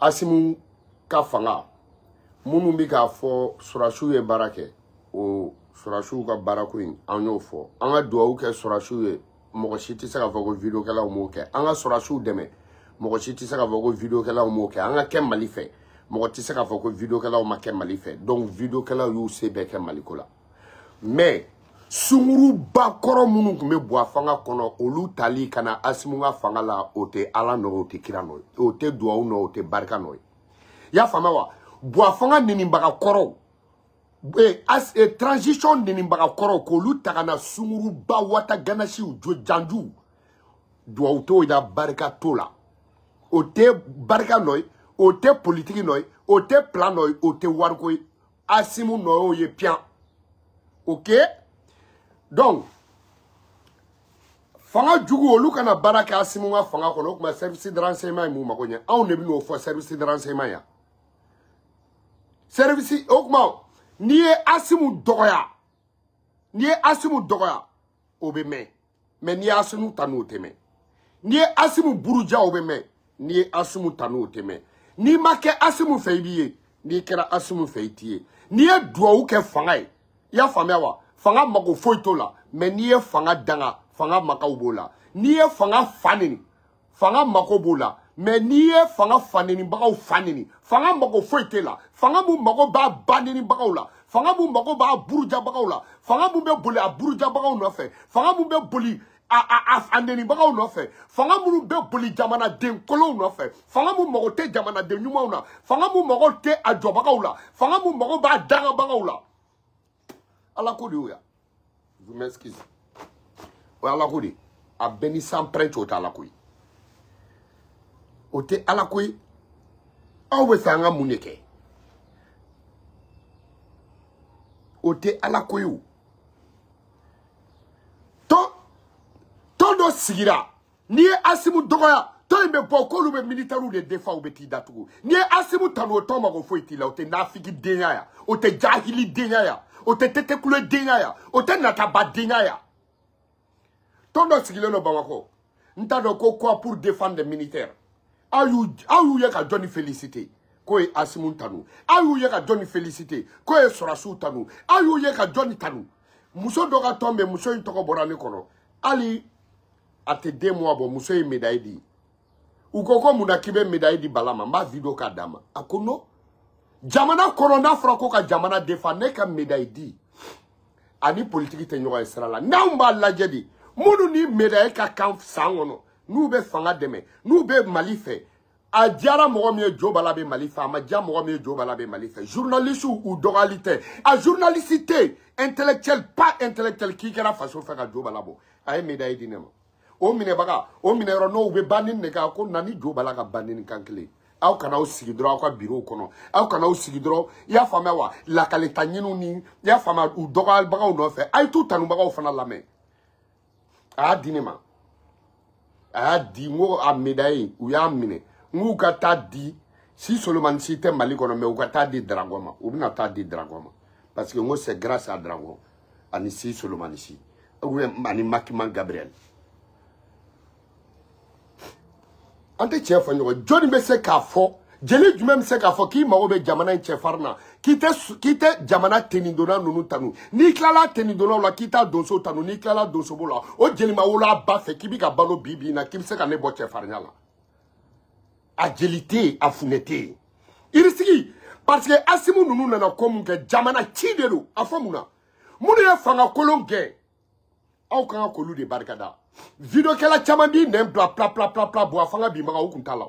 asimu ka fanga minnu bɛ k'a fɔ sɔrɔsiw ye baara kɛ o sɔrɔsiw ka baarako in an y'o fɔ an ka dugawu kɛ sɔrɔsiw ye mɔgɔ si tɛ se k'a fɔ ko vidiyokɛlaw m'o kɛ an ka sɔrɔsiw dɛmɛ mɔgɔ si tɛ se k'a fɔ ko vidiyokɛlaw m'o kɛ an ka kɛ mali fɛ mɔgɔ tɛ se k'a fɔ ko vidiyokɛlaw ma kɛ mali fɛ donc vidiyokɛlaw y'u se bɛɛ kɛ maliko la mais sunguru ba kɔrɔ minnu tun bɛ bɔ a fanga kɔnɔ olu tali ka na asimu ka fanga la o tɛ ala nɔ o tɛ kira nɔ ye o tɛ duwawu nɔ o tɛ barika nɔ ye i y'a faamuya wa bɔ a fanga ninibaga kɔrɔw e, as, e, transition ninibaga kɔrɔw k'olu ta ka na sunguru ba wata ganasiw jo janjuw duwawu t'o la barika t'o la o tɛ barika nɔ ye o tɛ politiki nɔ ye o tɛ plan nɔ ye o tɛ wariko ye asimu nɔ y'o ye piyan ok donc fanga jugu olu kana baara kɛ asimu ka fanga kɔnɔ o tuma service de renseignement ye mun mago ɲɛ anw de bɛn'o fɔ service de renseignement yan service o tuma n'i ye asimu dɔgɔya n'i ye asimu dɔgɔya o bɛ mɛn mɛ n'i ye asimu ta n'o tɛ mɛn n'i ye asimu burujaw bɛ mɛn n'i ye asimu ta n'o tɛ mɛn n'i ma kɛ asimu fɛ i b'i ye n'i kɛra asimu fɛ i t'i ye n'i ye duwawu kɛ fanga ye i y'a faamuya wa fanga mago foyi t'o la mɛ n'i ye fanga danga fanga makaw b'o la n'i ye fanga fa nini fanga mako b'o la mɛ n'i ye fanga fanenibagaw fa neni fanga mago foyi tɛ la fanga mun mago b'a ba nenibagaw la fanga mun mago b'a burujabagaw la fanga mun bɛ boli a burujabagaw nɔfɛ fanga mun bɛ boli a a a a nenibagaw nɔfɛ fanga minnu bɛ boli jamanaden kolow nɔfɛ fanga mun mago tɛ jamanaden ɲumanw na fanga mun mago tɛ a jɔbagaw la fanga mun mago b'a dangabagaw la ala ko de y'o ya vous m'excuse o ye ala ko de a bɛɛ ni san pɛrɛn cɛ o tɛ ala ko ye o tɛ ala ko ye aw bɛ fɛ an ka mun de kɛ o tɛ ala ko ye o tɔn tɔn dɔ sigira n'i ye asimu dɔgɔya tɔn in bɛ bɔ k'olu bɛ militɛriw de defa u bɛ t'i datugu n'i ye asimu tanu o tɔn mago foyi t'i la o tɛ nafigi denya ya o tɛ jahili denya ya o tɛ tetekule denya ya o tɛ nataba denya ya tɔn dɔ sigilen don bamakɔ n t'a dɔn ko quoi pour défendre des militaires aw y'u ye ka jɔni félicité k'o ye asimu tanu aw y'u ye ka jɔni félicité k'o ye sɔrasiw tanu aw y'u ye ka jɔni tanu muso dɔ ka tɔn bɛ muso in tɔgɔ bɔra ne kɔnɔ hali a tɛ den muwa bɔ muso ye medayi di u ko ko mun na k'i bɛ medayi di bala ma n b'a video k'a d'a ma a ko non jamana kɔnɔ n'a fɔra ko ka jamana defa ne ka medayi di ani politiki tɛ ɲɔgɔn ye sira la n'anw b'a lajɛ de minnu ni medayi ka kan san kɔnɔ n'u bɛ fanga dɛmɛ n'u bɛ mali fɛ a diyara mɔgɔ min ye jo bala bɛ mali fɛ a ma diya mɔgɔ min ye jo bala bɛ mali fɛ journaliste u dɔgɔyali tɛ a journaliste tɛ intellectuel pas intellectuel k'i kɛra faso fɛ ka jo bala bɔ a ye médaille di ne ma o minɛbaga o minɛyɔrɔ n'o bɛ banni de kan ko na ni jo bala ka banni ni kan kelen aw kana aw sigi dɔrɔn aw ka birow kɔnɔ aw kana aw sigi dɔrɔn i y'a faamuya wa lakalita ɲiniw ni i y'a faamuya u dɔgɔyalibagaw nɔfɛ a ye t'u tanubagaw fana lamɛn a y'a di ne ma a y'a di n ko a medaye u y'a minɛ n k'u ka taa di si solomani si tɛ mali kɔnɔ mɛ u ka taa di dragon ma u bɛna taa di dragon ma parce que n ko c'est grâce à dragon ani si solomani si ou bien ani makiman gabriel an tɛ tiɲɛ fɔ ɲɔgɔn jɔni bɛ se k'a fɔ jeli jumɛn bɛ se k'a fɔ k'i mago bɛ jamana in cɛfarin na k'i tɛ k'i tɛ jamana tenidonna ninnu tanu n'i tilala tenidonnaw la k'i t'a donso tanu n'i tilala donsobo la o jelima wolo a ba fɛ k'i bɛ ka balo bi bi in na k'i bɛ se ka ne bɔ cɛfarinya la a jeli tɛ yen a funɛ tɛ yen irisigi parce que asimu ninnu nana ko mun kɛ jamana ci de don a fɔ mun na minnu ye fanga kolon gɛn aw kan ka k'olu de barikada vidokɛla caman b'i nɛn bila plaplaplapla buwa fanga binbaga u kun t'a la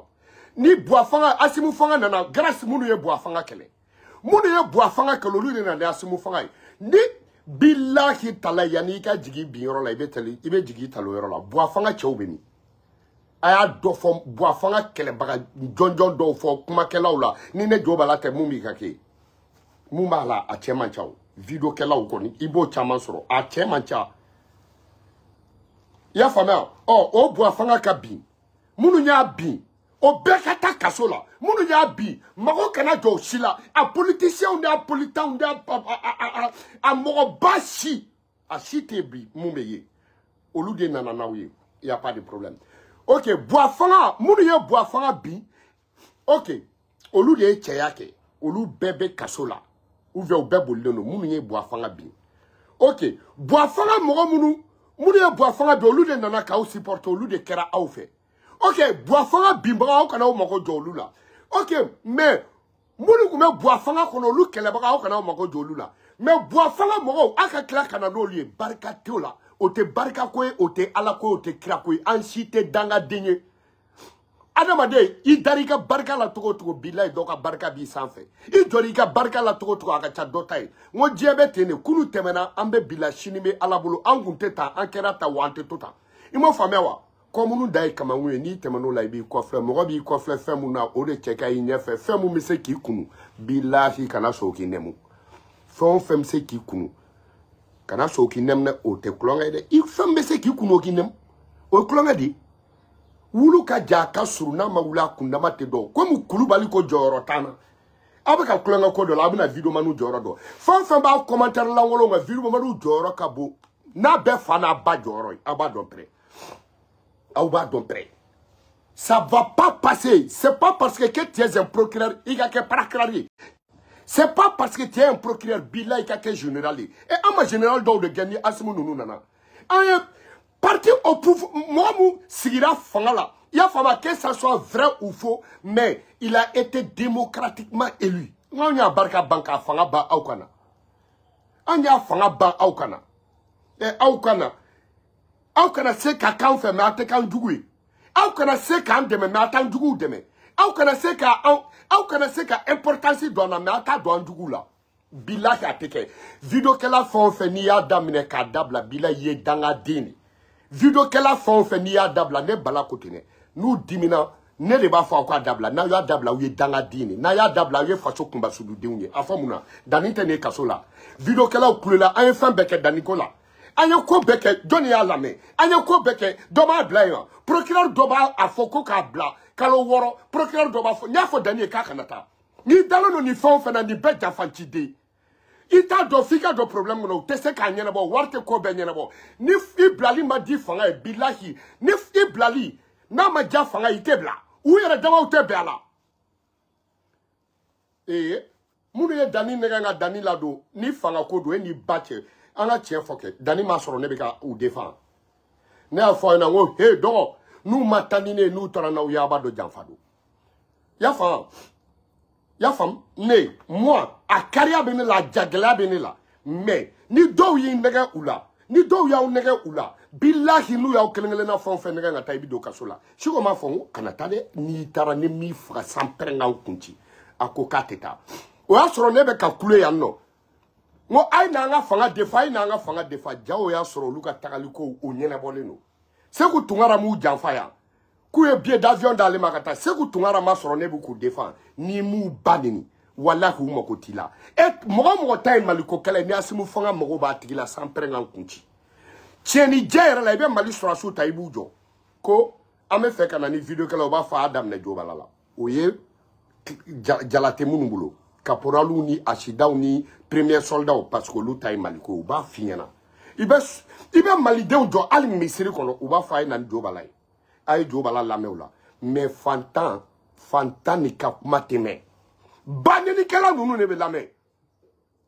ni buwa fanga asimu fanga nana grâce minnu ye buwa fanga kɛlɛ minnu ye buwa fanga kɛlɛ olu de nana ni asimu fanga ye ni bilahi tala yanni i ka jigin bin yɔrɔ la i bɛ tali i bɛ jigin talo yɔrɔ la buwa fanga cɛw bɛ min a y'a dɔ fɔ buwafanga kɛlɛbaga jɔnjɔn dɔw fɔ kumakɛlaw la ni ne jo b'a la tɛ mun b'i ka kɛ mun b'a la a cɛ man ca o video kɛlaw kɔni i b'o caman sɔrɔ a cɛ man ca i y'a faamuya ɔ o buwa fanga ka bin minnu y'a bin o bɛɛ ka taa kaso la minnu y'a bin mago kana jɔ o si la a politisiɲɛw n'a politanw n'a a mɔgɔba si a si tɛ bi mun bɛ ye olu de nana n'aw ye il y a pas de problème ok buwa fanga minnu ye buwa fanga bin ok olu de ye cɛya kɛ olu bɛɛ bɛ kaso la u fɛ u bɛɛ bolilen don minnu ye buwa fanga bin ok buwa fanga mɔgɔ minnu minnu ye buwa fanga bin olu de nana k'aw supporter olu de kɛra aw fɛ ok buwa fanga binbaga aw kana aw mago jɔ olu la ok mais minnu tun bɛ buwa fanga kɔnɔ olu kɛlɛbaga aw kana aw mago jɔ olu la mais buwa fanga mɔgɔw aw ka tila ka na n'olu ye barika t'o la o tɛ barikako ye o tɛ alako ye o tɛ kirako ye an si tɛ dangaden ye adamaden i dara i ka barika la togo togo bilayi dɔ ka barika b'i sanfɛ i jɔra i ka barika la togo togo a ka ca dɔ ta ye n ko diɲɛ bɛ ten de kunu tɛmɛna an bɛ bila sini bɛ ala bolo an kun tɛ ta an kɛra ta wa an tɛ to ta i m'o faamuya wa kɔmunu da ye kamankun ye n'i tɛmɛn'o la i b'i kɔfilɛ mɔgɔ b'i kɔfilɛ fɛn mun na o de cɛ ka y'i ɲɛfɛ fɛn mun bɛ se k'i kunu bilahi kana sɔn k'i nɛmu fɛn o fɛn bɛ se k'i kunu kana sɔn k'i nɛmu dɛ o tɛ kulonkɛ ye dɛ i fɛn bɛ se k'i kunu o k'i nɛmu o ye kulonkɛ de ye wulu ka ja a ka surun n'a ma wuli a kundama tɛ dɔn komi kulubali ko jɔyɔrɔ t'an na aw bɛ ka tulonkɛ ko dɔ la aw bɛna videomaniw jɔyɔrɔ dɔn fɛn o fɛn b'a commentaire lankolon kan videomaniw jɔyɔrɔ ka bon n'a bɛɛ fa n'a ba jɔyɔrɔ ye aw b'a dɔn pɛrɛ aw b'a dɔn pɛrɛ ça va pas passer c'est pas parce que que tu es un procureur i ka kɛ procureur ye c'est pas parce que tu es un procureur bila i ka kɛ général ye e an ma général dɔw de gɛn ni asimu ninnu nana an ye parti au pouvoir mɔgɔ mun sigira fanga la i y'a faamu que ça soit vrai ou faux mais il a été démocratiquement élu n k'anw y'a barika ban k'a fanga ban aw kana anw y'a fanga ban aw kana ɛ eh, aw kana aw kana se ka k'an fɛ mɛ a tɛ k'an jugu ye aw kana se k'an dɛmɛ mɛ a t'an juguw dɛmɛ aw kana se ka aw aw kana se ka importance don an na mɛ a t'a don an juguw la bilahi a tɛ kɛ vidokɛla fɛn o fɛn n'i y'a daminɛ k'a dabila bilahi ye dangaden de ye vidokɛla fɛn o fɛn n'i y'a dabila ne bala ko ten dɛ n'u dimina ne de b'a fɔ aw k'a dabila n'aw y'a dabila aw ye dangaden de n'a y'a dabila aw ye faso kunbasududenw ye a fɔ mun na danni tɛ ne kaso la vidokɛlaw kulela an ye fɛn bɛɛ kɛ danniko la an ye ko bɛɛ kɛ jɔn de y'a lamɛn an ye ko bɛɛ kɛ dɔ b'a bila yen wa procureur dɔ b'a a fɔ ko k'a bila kalo wɔɔrɔ procureur dɔ b'a fɔ n y'a fɔ danni ye k'a kana taa n'i dalen don nin fɛn o fɛn na nin bɛɛ jafaciden i t'a dɔn f'i ka dɔn problème kɔnɔ u tɛ se k'a ɲɛnabɔ wari tɛ ko bɛɛ ɲɛnabɔ ni i bilali ma di fanga ye bilahi ni i bilali n'a ma diya fanga i tɛ bila u yɛrɛ damaw tɛ bɛn a la ee minnu ye danni nɛgɛ ka danni ladon ni fanga ko don e n'i ba cɛ an ka tiɲɛ fɔ kɛ danni m'a sɔrɔ ne bɛ ka u defan ne y'a fɔ aw ɲɛna n ko he dɔgɔ n'u ma taa ni ne ye n'u taara n'aw ye aw b'a dɔn janfa don y'a faamu y'a faamu ne moi a kariya bɛ ne la a jagɛlɛya bɛ ne la mais ni dɔw y'i nɛgɛ u la ni dɔw y'aw nɛgɛ u la bilahi n'u y'aw kelen kelenna fɛn o fɛn nɛgɛ ka taa i bɛ don kaso la siko m'a fɔ n ko kana taa dɛ n'i taara ni m'i faga san pɛrɛn k'aw kun ci a ko k'a tɛ taa o y'a sɔrɔ ne bɛ ka kule yan nɔ n ko a ye n'an ka fanga defa a ye n'an ka fanga defa jaw y'a sɔrɔ olu ka tagali kow o ɲɛnabɔlen don segu tunkara m'u janfa yan k'u ye billet d'avion d'ale ma ka taa segu tunkara ma sɔrɔ ne bɛ k'u defan n'i m'u ba nini walahi u mago t'i la e mɔgɔ mɔgɔ ta ye maliko kɛlɛ ye ni asimu fanga mago b'a tigi la san pɛrɛn kan kun ci tiɲɛnijɛ yɛrɛ la i bɛ mali sɔrɔsiw ta i b'u jɔ ko an bɛ fɛ ka na ni video kɛlɛ u b'a fɔ a daminɛ jobala la o ye jalate minnu bolo kaporaliw ni asidaw ni premier soldaw parce que olu ta ye maliko ye u b'a f'i ɲɛna i bɛ i bɛ malidenw jɔ hali misiri kɔnɔ u b'a fɔ a ye na ni jobala ye a ye jobala lamɛn o la mais fantan fantan ni ka kuma tɛ mɛn banenikɛla ninnu de bɛ lamɛn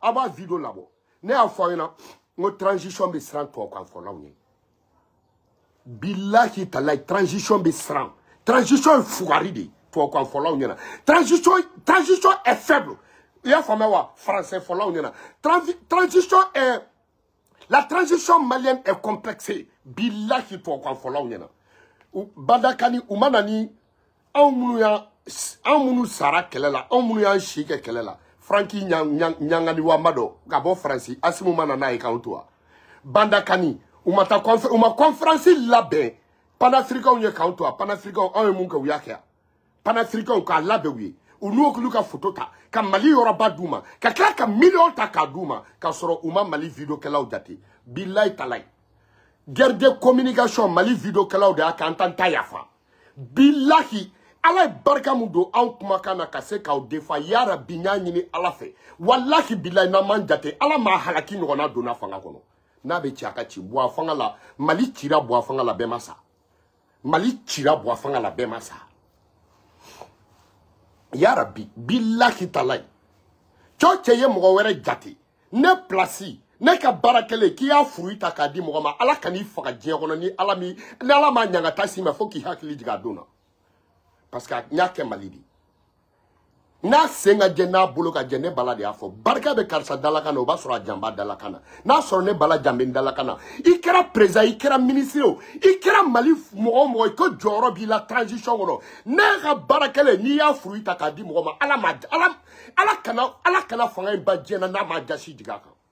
aw b'a video labɔ ne y'a fɔ aw ɲɛna n ko transition bɛ siran tɔw kan fɔlɔ ɲɛ bilahi talayi transition bɛ siran transition ye fugari de ye tɔw kan fɔlɔ ɲɛna transition transition est faible i y'a faamuya wa français fɔlɔ ɲɛna transition est la transition malienne est complexée bilahi tubabukan fɔlaw ɲɛna badakani u ma na ni anw minnu y'an anw minnu sara kɛlɛ la anw minnu y'an si kɛ kɛlɛ la franki ɲanganiwama dɔ ka bɔ faransi asimu ma na n'a ye k'anw to wa bandakani u ma taa u ma kɔnferansi labɛn panafirikaw ye k'anw to wa panafirikaw anw ye mun kɛ u y'a kɛ yan panafirikaw k'a labɛn u ye u n'u k'olu ka foto ta ka mali yɔrɔba d'u ma ka tila ka miliyɔn ta k'a d'u ma k'a sɔrɔ u ma mali vidokɛlaw jate bilayi talayi guerre de communication mali vidokɛlaw de y'a kɛ an t'an ta yafa bilahi ala ye barika min don anw kumakan na ka se k'aw defa yara bi n y'a ɲini ala fɛ walahi bilayi n'an m'an jate ala m'a halaki ɲɔgɔnna donna fanga kɔnɔ n'a bɛ ci a ka ci bɔ a fanga la mali cira bɔ a fanga la bɛɛ ma sa mali cira bɔ a fanga la bɛɛ ma sa yarabi bilahi talayi cɔ cɛ ye mɔgɔ wɛrɛ jate ne pilasi ne ka baara kɛlen k'i y'a furu ta k'a di mɔgɔ ma ala kan'i faga diɲɛ kɔnɔ ni ala mi ni ala ma ɲangata s'i ma fo k'i hakili jigin a don na parce que n y'a kɛ mali de n'a sen ka jɛ n'a bolo ka jɛ ne bala de y'a fɔ barika bɛ karisa dalakan na o b'a sɔrɔ a janba dalakan na n'a sɔrɔ ne bala janbe n dalakan na i kɛra perezan i kɛra minisiri o i kɛra mali mɔgɔ o mɔgɔ i ko jɔyɔrɔ b'i la transition kɔnɔ ne ka baarakɛlɛ n'i y'a furu i ta k'a di mɔgɔ ma ala ma ala ala kana ala kana fanga in ba diɲɛ na n'a ma jasi jigin a kan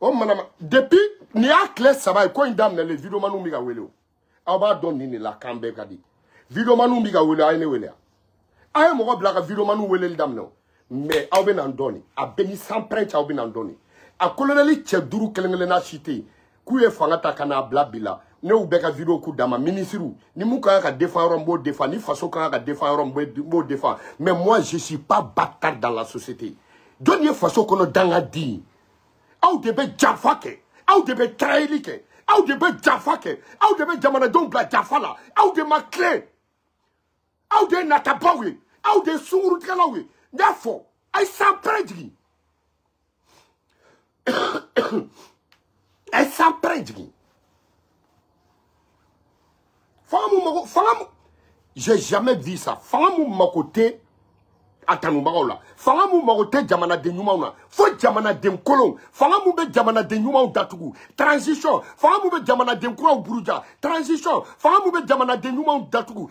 o mana ma depuis ni y'a tile saba ye ko in daminɛlen videomaniw bɛ ka wele o aw b'a dɔn nin de la kan bɛɛ ka di videomaniw bɛ ka wele aw ye ne wele yan aw ye mɔgɔ bila ka videomaniw weleli daminɛ o mɛ aw bɛ na n dɔn nin a bɛɛ ni sanpɛrɛn cɛ aw bɛ na n dɔn nin a kolonɛli cɛ duuru kelen kelenna si tɛ yen k'u ye fanga ta ka n'a bila bi la ne y'u bɛɛ ka video k'u dama minisiriw ni mun ka kan ka defan yɔrɔ n b'o defan ni faso ka kan ka defan yɔrɔ n b'o defan mais moi je suis pas bâtard dans la société jɔni ye faso kɔnɔ danga di ye aw de bɛ janfa kɛ aw de bɛ tarayeli kɛ aw de bɛ janfa kɛ aw de bɛ jamanadenw bila janfa la aw de ma tilen aw de ye natabaw ye aw de ye sunkurutigɛlaw ye n y'a fɔ a ye san pɛrɛ jigin a ye san pɛrɛ jigin fanga mun mako fanga mun j'ai jamais vu ça fanga mun mako tɛ a tanubagaw la fanga mun mako tɛ jamanaden ɲumanw na fo jamanaden kolon fanga mun bɛ jamanaden ɲumanw datugu transition fanga mun bɛ jamanaden kuraw buruja transition fanga mun bɛ jamanaden ɲumanw datugu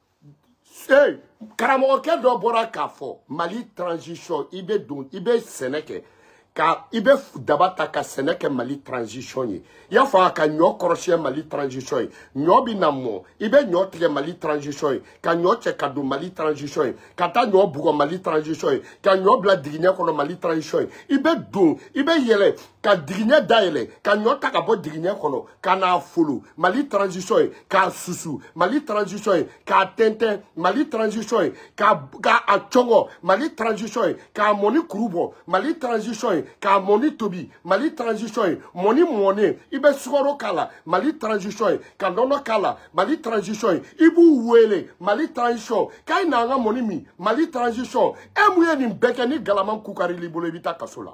ee karamɔgɔkɛ dɔ bɔra k'a fɔ mali transition i bɛ don i bɛ sɛnɛ kɛ ka i bɛ daba ta ka sɛnɛ kɛ mali transition ye i y'a fɔ a ka ɲɔ kɔrɔsiyɛ mali transition ye ɲɔ bɛ na mɔ i bɛ ɲɔ tigɛ mali transition ye ka ɲɔ cɛ ka don mali transition ye ka taa ɲɔ bugɔ mali transition ye ka ɲɔ bila digiɲɛ kɔnɔ mali transition ye i bɛ don i bɛ yɛlɛ ka digiɲɛ dayɛlɛ ka ɲɔ ta ka bɔ digiɲɛ kɔnɔ ka n'a folo mali transition ye k'a susu mali transition ye k'a tɛntɛn mali transition ye k'a ka a cɔngɔ mali transition ye k'a mɔni kuru bɔ mali transition ye k'a mɔni tobi mali transition ye mɔni mɔnen i bɛ sukaro k'a la mali transition ye ka nɔnɔ k'a la mali transition ye i b'u wele mali transition k'a ye n'an ka mɔni min mali transition e mun ye nin bɛɛ kɛ ni galama kukarili bolo i bɛ taa kaso la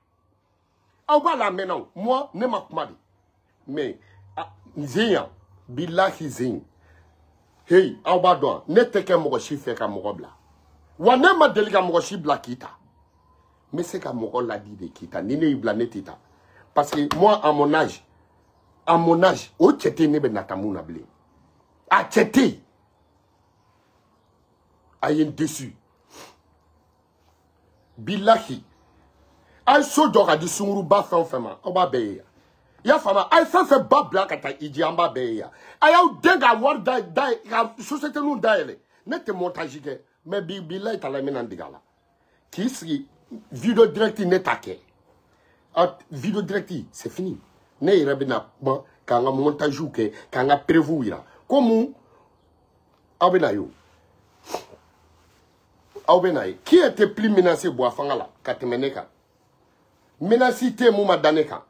aw b'a la mɛnna o moi ne ma kuma de mais ah, zen yan bilahi zen heyi aw b'a dɔn ne tɛ kɛ mɔgɔ si fɛ ka mɔgɔ bila wa ne ma deli ka mɔgɔ si bila k'i ta n bɛ se ka mɔgɔ ladi de k'i ta ni ne y'i bila ne t'i ta parce que moi à mon âge à mon âge o cɛ tɛ ne bɛ nata mun na bilen a cɛ tɛ yen a ye n déçu bilahi a ye so jɔ ka di sunguruba fɛn o fɛn ma aw b'a bɛɛ ye yan i y'a faamu a ye fɛn fɛn ba bila ka taa iji an b'a bɛɛ ye yan a y'aw den ka wari da da ka société ninw dayɛlɛ ne tɛ montage kɛ mais bi bilahi tala n bɛna n dege a la k'i sigi video direct ne t'a kɛ a video direct c'est fini ne yɛrɛ bɛna kuma k'an ka montage kɛ k'an ka preuve yira ko mun aw bɛna ye o aw bɛ na ye qui était plus menacé buwa fanga la ka tɛmɛ ne kan menace tɛ yen mun ma da ne kan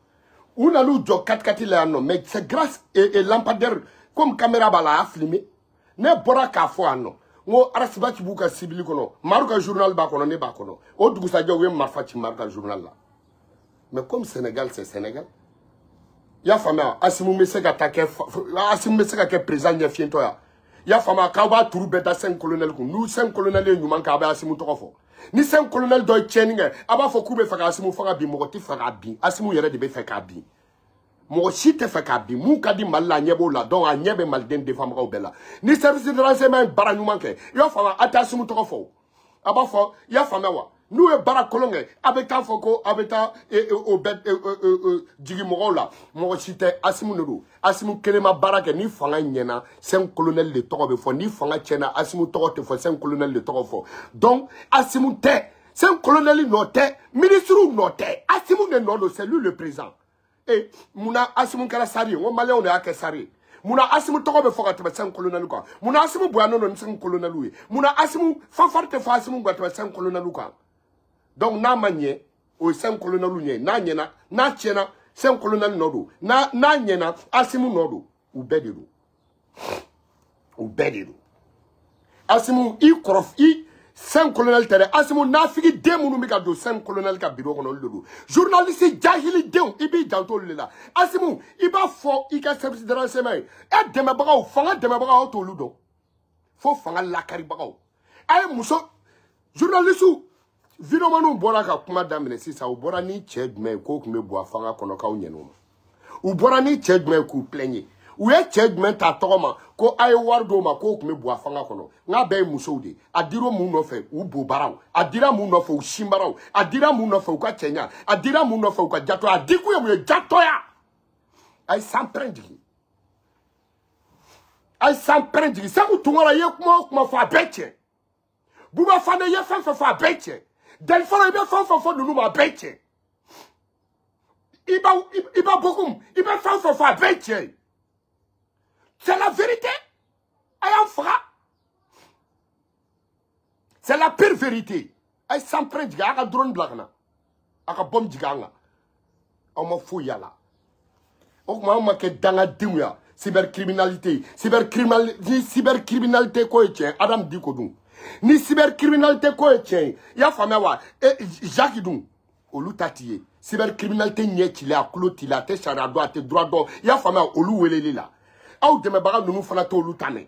u nan'u jɔ katikati la yan nɔ mais c'est grâce et, et lampadaire comme caméra b'a la a y'a filmer ne bɔra k'a fɔ yan nɔ n ko arasibaci b'u ka sibili kɔnɔ maru ka journal b'a kɔnɔ ne b'a kɔnɔ o dugusajɛ u ye marifa ci maru ka journal la mais comme Sénégal c'est Sénégal i y'a faamuya Asimu bɛ se ka taa kɛ Asimu bɛ se ka kɛ président ɲɛfiyentɔ ya i y'a faamuya k'aw b'a turu bɛɛ da cinq colonel kun n'u cinq colonel ye ɲuman kɛ a bɛ Asimu tɔgɔ fɔ ni cinq colonel dɔ ye tiɲɛni kɛ a b'a fɔ k'u bɛ fɛ ka Asimu faga bi mɔgɔ tɛ fɛ k'a bin Asimu yɛrɛ de bɛ fɛ k'a bin mɔgɔ si tɛ fɛ k'a bin mun ka di mali la a ɲɛ b'o la donc a ɲɛ bɛ maliden defanbagaw bɛɛ la ni service de renseignement ye baara ɲuman kɛ i b'a fɔ a tɛ Asimu tɔgɔ fɔ o a b'a fɔ i y'a faamuya wa n'u ye baara kolon kɛ a bɛ taa fɔ ko a bɛ taa e, e, o bɛɛ e, jigin mɔgɔw la mɔgɔ si tɛ asimu de don asimu kelen ma baara kɛ ni fanga ɲɛna sɛn kolonɛli de tɔgɔ bɛ fɔ ni fanga tiɲɛna asimu tɔgɔ tɛ fɔ sɛn kolonɛli de tɔgɔ fɔ donc asimu tɛ sɛn kolonɛli nɔ tɛ minisiriw nɔ tɛ asimu de nɔ don c'est lui le président e mun na asimu kɛra sari ye n ko maliyɛnw de y'a kɛ sari ye mun na asimu tɔgɔ bɛ fɔ ka tɛmɛ sɛn kolonɛliw kan mun na asimu bonyalen don ni sɛn kolonɛliw ye mun na asimu fanfari tɛ fɔ asimu ka tɛmɛ sɛn kolonɛliw kan donc n'a ma ɲɛ o ye sɛn kolonɛliw ɲɛ ye n'a ɲɛna n'a tiɲɛna sɛn kolonɛli nɔ don n'a n'a ɲɛna asimu nɔ don u bɛɛ de don u bɛɛ de don asimu i kɔrɔ i sɛn kolonɛli tɛ dɛ asimu nafigi den minnu bɛ ka don sɛn kolonɛli ka biro kɔnɔ olu de don journaliste jahili denw i b'i janto olu de la asimu i b'a fɔ i ka service de renseignement ye e dɛmɛbagaw fanga dɛmɛbagaw aw t'olu dɔn fo fanga lakaribagaw a ye muso journalisiw vinomaniw bɔra ka kuma daminɛ sisan u bɔra ni cɛ jumɛn ye k'o tun bɛ bɔ a fanga kɔnɔ k'aw ɲɛna o ma u bɔra ni cɛ jumɛn ye k'u plɛn ye u ye cɛ jumɛn ta tɔgɔ ma ko a ye wari d'o ma k'o tun bɛ bɔ a fanga kɔnɔ n k'a bɛɛ ye musow de ye a dira mun nɔfɛ u bobaraw a dira mun nɔfɛ u sinbaraw a dira mun nɔfɛ u ka cɛɲa a dira mun nɔfɛ u ka jatɔya a dikun ye mun ye jatɔya a ye sanpɛrɛn jigin a ye san pɛrɛn jigin segu tunkara i ye kuma o kuma fɔ a bɛɛ tiɲɛ buba fana i ye fɛn fɛn fɔ a bɛɛ tiɲɛ dalifara i bɛ fɛn fɛn fɔ ninnu ma a bɛɛ tiɲɛ i ba i ba bokum i bɛ fɛn fɛn fɔ a bɛɛ tiɲɛ ye c'est la vérité a y'an faga c'est la pire vérité a ye san pere jigin a ka drone bila ka na a ka bɔm jigin an kan aw ma foyi y'a la o tuma anw ma kɛ dangadenw ya cybercriminalité cybercriminalité ni cybercriminalité ko ye tiɲɛ adam di ko dun ni cybercriminalité ko ye tiɲɛ ye i y'a faamuya wa e jacques dun olu ta t'i ye cybercriminalité ɲɛ cili a tulo t'i la a tɛ sariya dɔn a tɛ droit dɔn i y'a faamuya olu weleli la aw dɛmɛbaga ninnu fana t'olu ta mɛn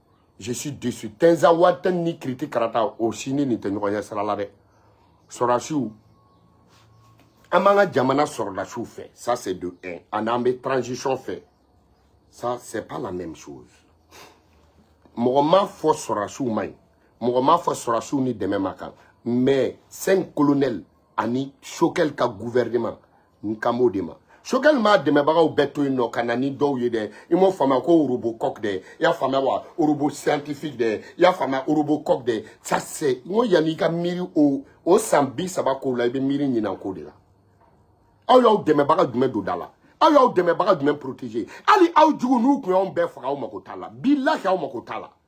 je suis déçu tɛnza wa tan ni kiriti karata o sini nin tɛ ɲɔgɔn ɲɛ sira la dɛ sɔrɔdasiw an b'an ka jamana sɔrɔdasiw fɛ ça c'est de un ani an bɛ transition fɛ ça c'est pas la même chose mɔgɔ m'a fɔ sɔrɔdasiw ma ɲi mɔgɔ m'a fɔ sɔrɔdasiw ni dɛmɛ ma kan mais cinq colonels ani sokɛli ka gouvernement n kan b'o de ma sokɛli m'a dɛmɛbagaw bɛɛ to yen nɔ ka na ni dɔw ye dɛ i m'o faamuya ko orobocok dɛ i y'a faamuya wa orobo scientifique dɛ i y'a faamuya orobocok dɛ ça c'est n ko yanni i ka miiri o o san bi saba kow la i bɛ miiri ɲinan ko de la aw y'aw dɛmɛbaga jumɛn don da la aw y'aw dɛmɛbaga jumɛn protéger hali aw jugu n'u tun y'anw bɛɛ faga aw mako t'a la bilahi aw mako t'a la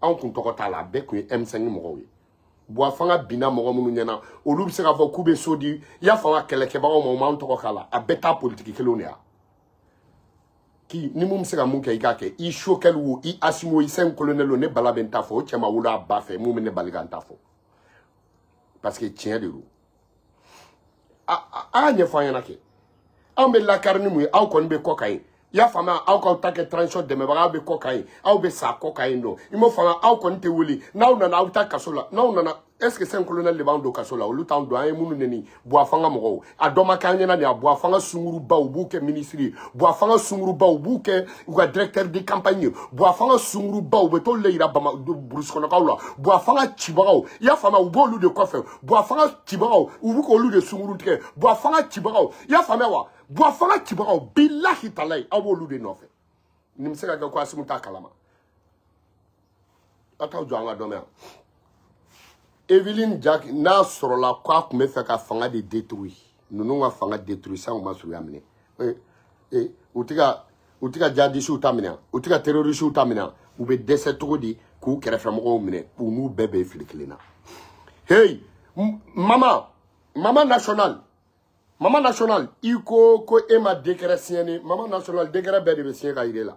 anw kun tɔgɔ t'a la a bɛɛ kun ye m5 mɔgɔw ye buwa fanga binna mɔgɔ minnu ɲɛna olu bɛ se k'a fɔ k'u bɛ so di y'a fɔ an ka kɛlɛkɛbagaw ma u m'an tɔgɔ k'a la a bɛɛ taa politiki kelenw de y'a k'i ni mun bɛ se ka mun kɛ i k'a kɛ i sokɛli wo i asimo i sɛn kolonɛlo ne bala bɛ n ta fɔ o cɛ ma wolo a ba fɛ mun bɛ ne bali ka n ta fɔ parce que tiɲɛ de don an y'a ɲɛfɔ an ɲɛna kɛ anw bɛ lakari ni mun ye aw kɔni bɛ kɔ ka ye i y'a faamuya aw k'aw ta kɛ transition dɛmɛbaga bɛ kɔ ka ye aw bɛ sa kɔ ka ye nɔ i m'o faamuya aw kɔni tɛ wuli n'aw nana aw bɛ taa kaso la n'aw nana est ce que saint colonel de b'anw don kaso la olu t'anw don an ye minnu neni buwafanga mɔgɔw a dɔ ma k'an ɲɛna nin a buwafanga sunguruba u b'u kɛ minisiri ye buwafanga sunguruba u b'u kɛ u ka directeur de campagne ye buwafanga sunguruba u bɛ t'olu le yira bama burusikɔnɔkaw la buwafanga cibagaw i y'a faamuya u b'olu de kɔfɛ buwa fanga cibagaw u bɛ k'olu de sunguru tigɛ buwa fanga cibagaw i y'a faamuya wa buwa fanga cibagaw bilahi talayi aw b'olu de nɔfɛ nin bɛ se ka kɛ ko asimu t'a kalama aw t'aw jɔ an ka dɔn yan evelyn jack n'a sɔrɔla ko a tun bɛ fɛ ka fanga de detruit ninnu ka fanga deturu sanw ma suruya minɛ ee ee u ti ka u ti ka jadisiw ta minɛ u ti ka terorisiw ta minɛ u bɛ dɛsɛ cogo di k'u kɛrɛfɛmɔgɔw minɛ u n'u bɛɛ bɛ fili kelen na hey mama mama national mama national i ko ko e ma denkɛrɛ siɲɛni mama national denkɛrɛ bɛɛ de bɛ siɲɛ ka yir'e la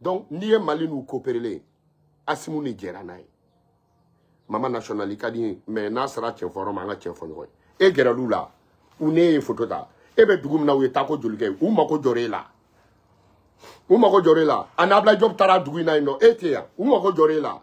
donc n'i ye mali n'u koperele ye asimu de jɛra n'a ye mama nationali ka di ye mais n'a sera cɛn fɔyɔrɔ ma an ka cɛn fɔ ɲɔgɔn ye e gɛrɛlu la u ne ye foto ta e bɛ dugu min na u ye taako joli kɛ u mago jɔra e la u mago jɔra e la ani abila jɔb taara dugu in na yen nɔ e tɛ yan u mago jɔra e la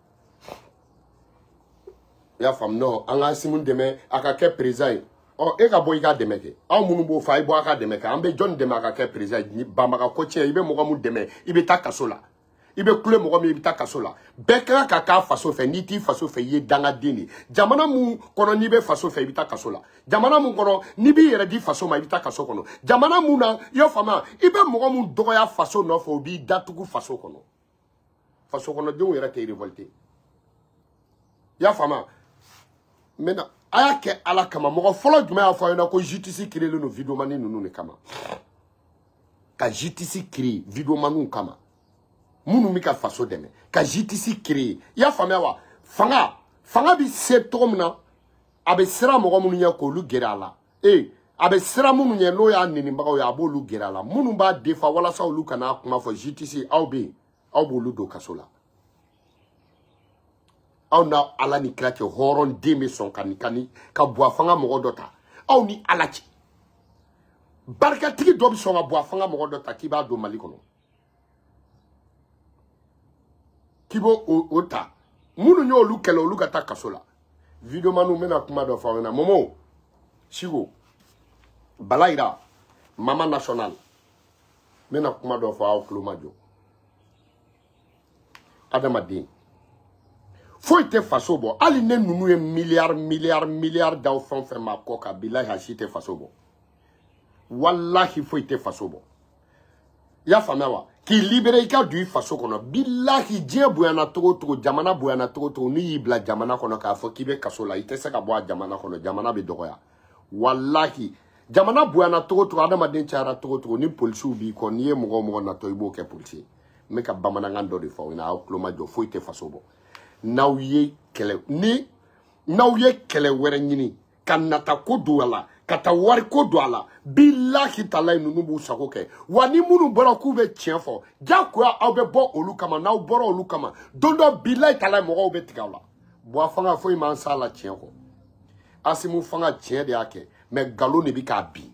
i y'a faamu nɔ an ka simu dɛmɛ a ka kɛ pereza ye ɔ e ka bɔ i ka dɛmɛ kɛ aw minnu b'o fɔ a ye bɔ a ka dɛmɛ kɛ an bɛ jɔni dɛmɛ a ka kɛ pereza ye banbaga ko tiɲɛ i bɛ mɔgɔ min dɛmɛ i bɛ taa kaso la i bɛ kule mɔgɔ min i bɛ taa kaso la bɛɛ ka ka k'a faso fɛ n'i t'i faso fɛ i ye dangaden de jamana mun kɔnɔ n'i bɛ faso fɛ i bɛ taa kaso la jamana mun kɔnɔ n'i b'i yɛrɛ di faso ma i bɛ taa kaso kɔnɔ jamana mun na i y'a faamu i bɛ mɔgɔ mun dɔgɔya faso nɔfɛ o b'i datugu faso kɔnɔ faso kɔnɔdenw yɛrɛ tɛ révolte i y'a faamu mɛ na a y'a kɛ ala kama mɔgɔ fɔlɔ jumɛn y'a fɔ a ɲɛna ko jitisi kirelen don videomani ninnu de kama ka jitisi kiri videomaniw kama minnu bɛ ka faso dɛmɛ ka jitisi kiri i y'a faamuya wa fanga fanga bɛ se cogo min na a bɛ siran mɔgɔ minnu ɲɛ k'olu gɛrɛ a la ee a bɛ siran minnu ɲɛ n'o y'a ninibagaw ye a b'olu gɛrɛ a la minnu b'a defa walasa olu kana a kuma fɔ jitisi aw bɛ yen aw b'olu don kaso la aw na ala ni kira cɛ hɔrɔn den bɛ sɔn ka ni ka ni ka bɔ a fanga mɔgɔ dɔ ta aw ni ala cɛ barikatigi dɔ bɛ sɔn ka bɔ a fanga mɔgɔ dɔ ta k'i b'a don mali kɔnɔ k'i b'o o ta minnu y'olu kɛlɛ olu ka taa kaso la videomaniw n bɛna kuma dɔ fɔ aw ɲɛna momo siko bala yira mama national n bɛna kuma dɔ fɔ aw tulo ma jɔ adamaden foyi tɛ faso bɔ hali ne ninnu ye miliyari miliyari miliyari daw fɛn o fɛn ma kɔ ka bilahi a si tɛ faso bɔ walahi foyi tɛ faso bɔ i y'a faamuya wa k'i libere i ka don i faso kɔnɔ bilahi diɲɛ bonyana togo togo jamana bonyana togo togo n'i y'i bila jamana kɔnɔ k'a fɔ k'i bɛ kaso la i tɛ se ka bɔ a jamana kɔnɔ jamana bɛ dɔgɔya walahi jamana bonyana togo togo adamaden cayara togo togo ni polisiw b'i kɔ n'i ye mɔgɔ o mɔgɔ natɔ i b'o kɛ polisi ye n bɛ ka bamanankan dɔ de fɔ aw ɲɛna aw tulo ma jɔ foyi tɛ faso bɔ n'aw ye kɛlɛ ni n'aw ye kɛlɛ wɛrɛ ɲini ka nata ko don a la ka taa wari ko don a la bilahi talayi ninnu b'u sago kɛ wa ni minnu bɔra k'u bɛ tiɲɛ fɔ jagoya aw bɛ bɔ olu kama n'aw bɔra olu kama don dɔ bilahi talayi mɔgɔw bɛ tigɛ aw la bɔn fanga foyi man s'a la tiɲɛ kɔ asimu fanga tiɲɛ de y'a kɛ mɛ nkalon de bɛ k'a bin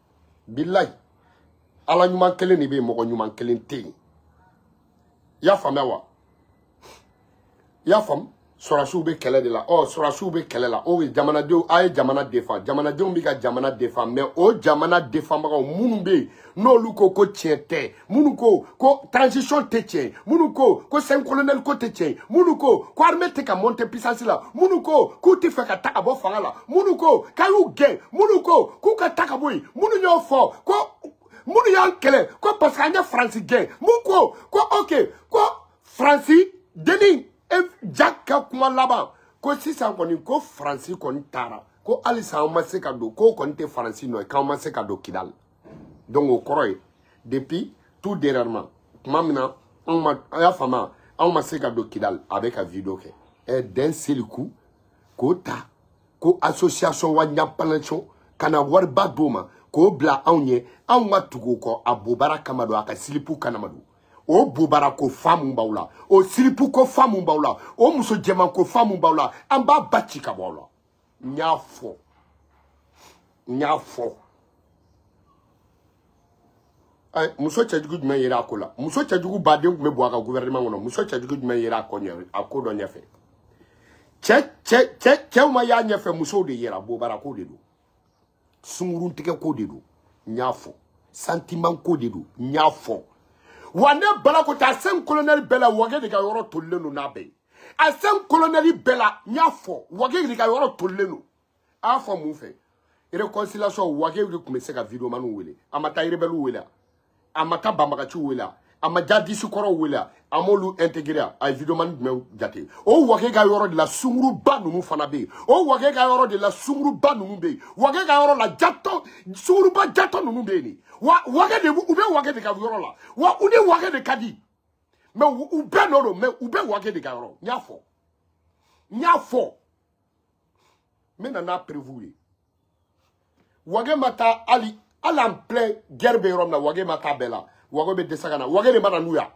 bilayi ala ɲuman kelen de bɛ yen mɔgɔ ɲuman kelen tɛ yen i y'a faamuya wa i y'a faamu sɔrɔsiw bɛ kɛlɛ de la ɔ sɔrɔsiw bɛ kɛlɛ la o ye jamanadenw a ye jamana defa jamanadenw bɛ ka jamana defa mɛ o jamana defanbagaw minnu bɛ yen n'olu ko ko tiɲɛ tɛ minnu ko ko transition tɛ tiɲɛ ye minnu ko ko sen colonel ko tɛ tiɲɛ ye minnu ko ko armée tɛ ka monter puissance la minnu ko k'u tɛ fɛ ka ta ka bɔ fanga la minnu ko k'a y'u gɛn minnu ko k'u ka ta ka bɔ yen minnu y'o fɔ ko minnu y'an kɛlɛ ko parce que an ye faransi gɛn mun ko ko ok ko faransi denni e ja ka kuma laban ko sisan kɔni ko faransi kɔni taara ko halisa an ma se ka don k'o kɔni tɛ faransi nɔ ye k'an ma se ka don kidali donc o kɔrɔ ye depuis tout dernièrement tuma min na anw ma a y'a faamuya anw ma se ka don kidali a bɛ ka video kɛ ɛ dɛn seliku k'o ta ko association wa ɲapalanco ka na wariba d'o ma k'o bila anw ye anw ka tugu kɔ a bobara kama don a ka silipu kanama don o bobara ko fa mun b'aw la o silipu ko fa mun b'aw la o muso jɛman ko fa mun b'aw la an b'a ba ci ka bɔ aw la n y'a fɔ n y'a fɔ ɛ muso cɛjugu jumɛn yera a ko la muso cɛjugu baden tun bɛ bɔ a ka gouvernement kɔnɔ muso cɛjugu jumɛn yera a ko ɲɛ a ko dɔ ɲɛfɛ cɛ cɛ cɛ cɛw ma y'a ɲɛfɛ musow de yera bobara ko de don sunguruntigɛ ko de don n y'a fɔ santiman ko de don n y'a fɔ wa ne bala ko tɛ a sɛn kolonɛli bɛɛ la wage de ka yɔrɔ tolilen don n'a bɛɛ ye a sɛn kolonɛli bɛɛ la n y'a fɔ wage de ka yɔrɔ tolilen don a y'a fɔ mun fɛ réconciliation wage de tun bɛ se ka videomaniw wele a ma taa rebɛliw wele a a ma taa banbagaciw wele a a ma jadisi kɔrɔw wele a a m'olu integere a a ye videomani jumɛn jate o wage ka yɔrɔ de la sunguruba ninnu fana bɛ yen o wage ka yɔrɔ de la sunguruba ninnu bɛ yen wage ka yɔrɔ la jatɔ sunguruba jatɔ ninnu bɛ yen de wa wage de u bɛ wage de ka yɔrɔ la wa u ni wage de ka di mɛ u bɛɛ nɔ don mɛ u bɛɛ wage de ka yɔrɔ n y'a fɔ n y'a fɔ n bɛ na n'a perewu ye wage ma taa hali hali an plɛ gɛri bɛ yɔrɔ min na wage ma taa bɛɛ la wage bɛ dɛsɛ ka na wage de mana n'u ya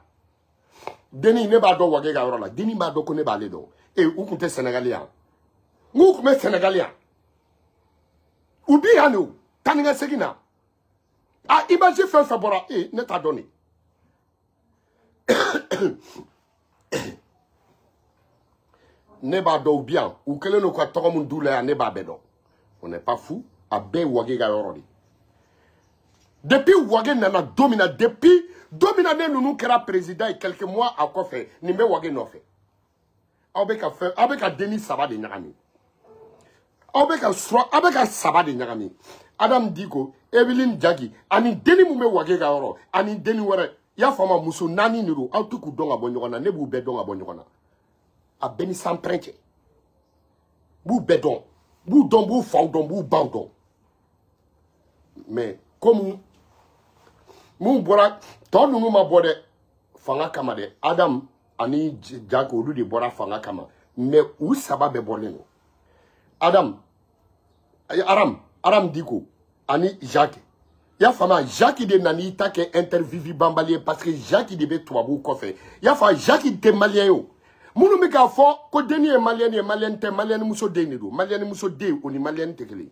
denni ne b'a dɔn wage ka yɔrɔ la denni b'a dɔn ko ne b'ale dɔn ee u tun tɛ sɛnɛgali yan n k'u tun bɛ sɛnɛgali yan u bi yan de o taa ni ka segin na a imaji fɛn fɛn bɔra ee ne t'a dɔn de ne b'a dɔn u bi yan u kɛlen don ka tɔgɔ min d'u la yan ne b'a bɛɛ dɔn on n'est pas fou a bɛɛ ye wage ka yɔrɔ de depuis wage nana don min na depuis don min na ne ninnu kɛra président ye quelques mois a kɔfɛ nin bɛ wage nɔfɛ aw bɛ ka fɛn aw bɛ ka denni saba de ɲagami aw bɛ ka sura aw bɛ ka saba de ɲagami adamu diko evelyn jagi ani denni min bɛ wage ka yɔrɔ ani denni wɛrɛ i y'a faamu muso naani de don aw tɛ k'u dɔn ka bɔ ɲɔgɔn na ne b'u bɛɛ dɔn ka bɔ ɲɔgɔn na a bɛɛ ni sanpɛrɛn cɛ b'u bɛɛ dɔn b'u dɔn b'u faw dɔn b'u baw dɔn mais comme mun bɔra tɔ ninnu ma bɔ dɛ fanga kama dɛ adamu ani jako olu de bɔra fanga kama mɛ u saba bɛɛ bɔlen don adamu aram aram diko ani jacques y'a faamuya jacques de nana i ta kɛ intervivi banbali ye parce que jacques de bɛ tubabuw kɔfɛ y'a faamu jacques tɛ maliyɛn ye o minnu bɛ k'a fɔ ko denni ye maliyɛn ye maliyɛn tɛ maliyɛn muso den de don maliyɛn muso den o ni maliyɛn tɛ kelen ye